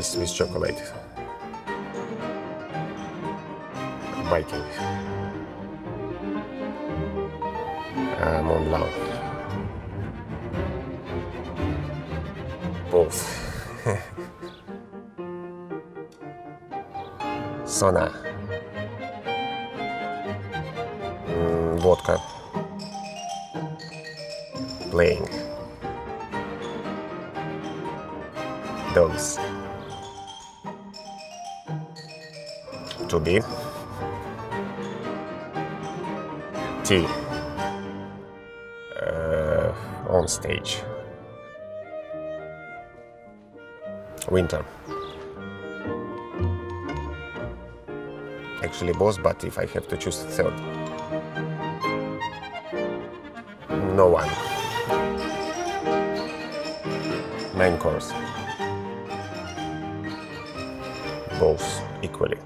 Swiss chocolate. I'm on love. Both. Sona. Vodka. Playing. Dogs. To be. Tea. Uh, on stage. Winter. Actually, both, but if I have to choose third. No one. Main course. Both equally.